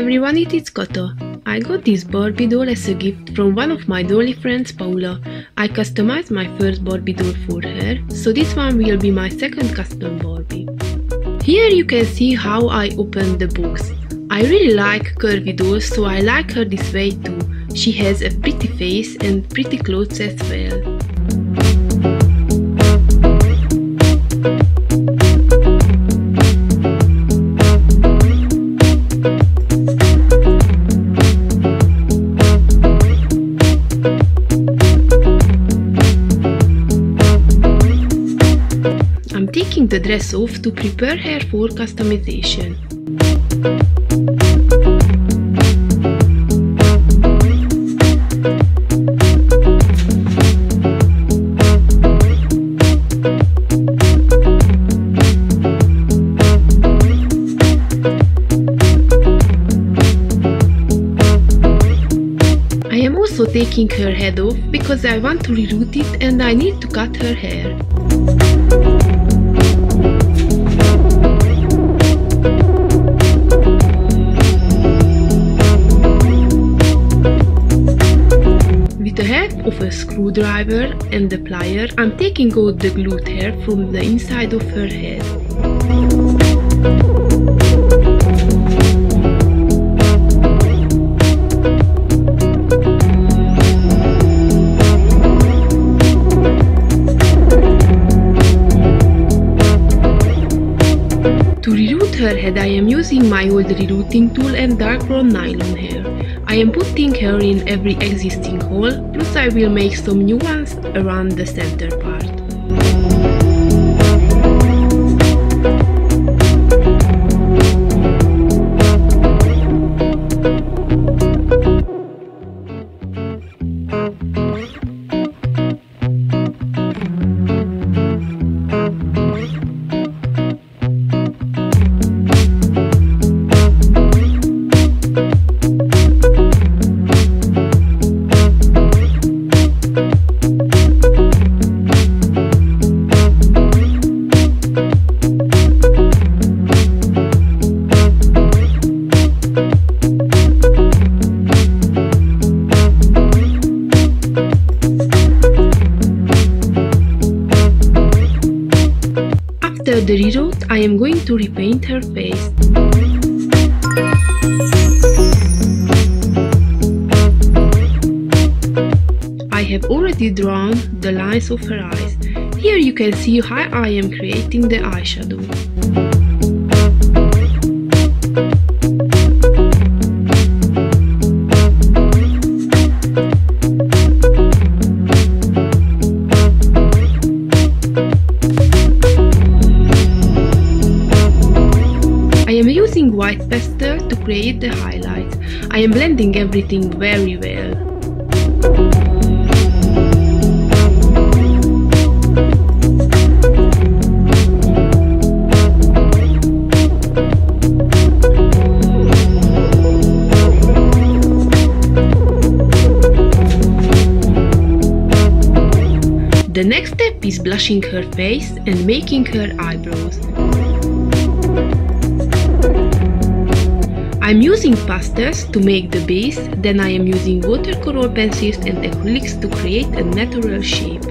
everyone, it is Kata. I got this Barbie doll as a gift from one of my dolly friends, Paula. I customized my first Barbie doll for her, so this one will be my second custom Barbie. Here you can see how I opened the box. I really like curvy dolls, so I like her this way too. She has a pretty face and pretty clothes as well. The dress off to prepare her for customization. I am also taking her head off because I want to reroot it and I need to cut her hair. A screwdriver and the plier, I'm taking out the glued hair from the inside of her head. To reroot her head I am using my old rerooting tool and dark brown nylon hair. I am putting her in every existing hole, plus I will make some new ones around the center part. After the reroot, I am going to repaint her face. I have already drawn the lines of her eyes. Here you can see how I am creating the eyeshadow. Create the highlights. I am blending everything very well. The next step is blushing her face and making her eyebrows. I'm using pastels to make the base, then I am using watercolor pencils and acrylics to create a natural shape.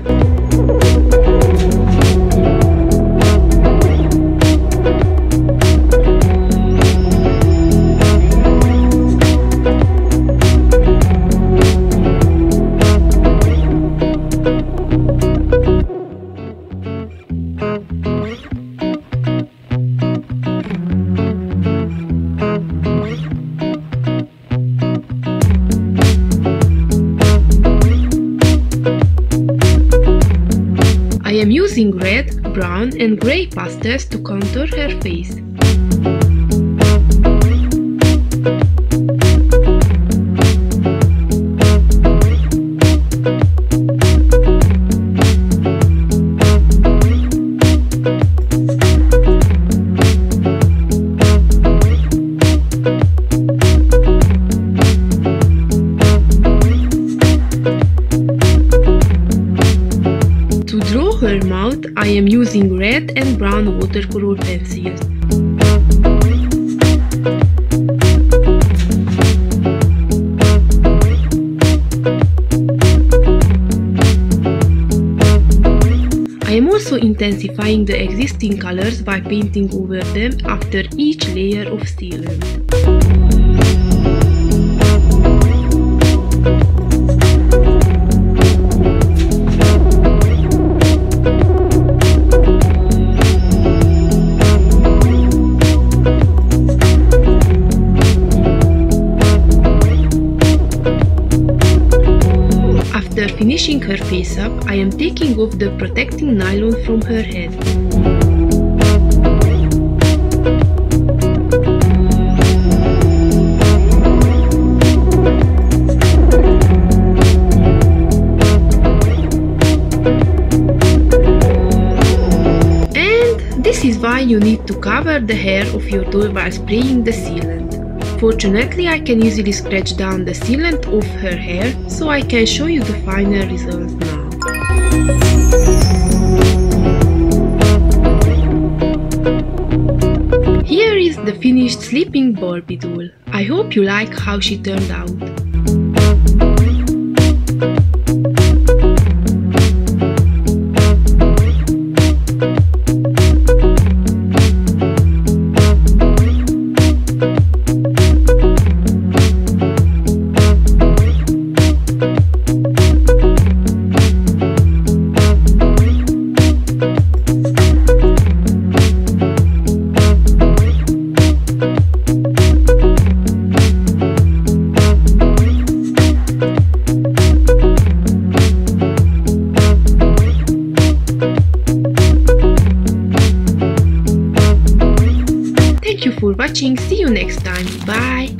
Using red, brown and grey pastels to contour her face. I am using red and brown watercolor pencils. I am also intensifying the existing colors by painting over them after each layer of sealant. Finishing her face up, I am taking off the protecting nylon from her head. And this is why you need to cover the hair of your doll by spraying the sealant. Fortunately, I can easily scratch down the sealant of her hair, so I can show you the final result now. Here is the finished sleeping Barbie doll. I hope you like how she turned out. Watching. See you next time. Bye.